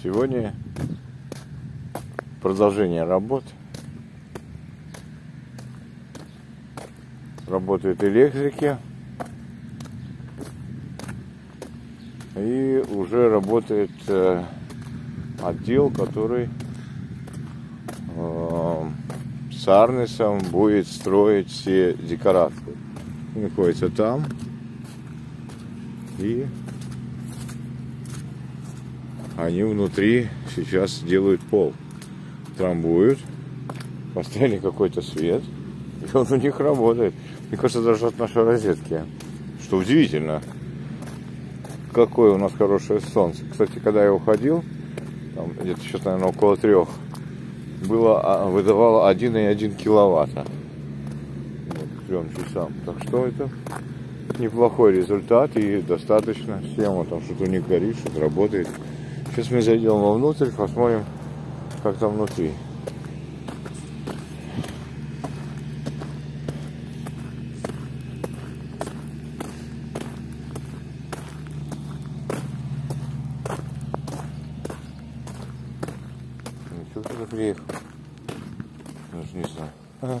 Сегодня продолжение работ. Работают электрики. И уже работает э, отдел, который э, с Арнесом будет строить все декорации. Он находится там. И они внутри сейчас делают пол. Трамбуют, поставили какой-то свет, и он у них работает. Мне кажется, даже от нашей розетки. Что удивительно. Какое у нас хорошее солнце. Кстати, когда я уходил, там где-то сейчас, наверное, около трех, было, а, выдавало 1,1 киловатта. Вот, к трем часам. Так что это неплохой результат и достаточно всем. Там что-то у них горит, что-то работает. Сейчас мы зайдем вовнутрь, посмотрим, как там внутри. Ну, что ты приехал? Даже не знаю. Ага.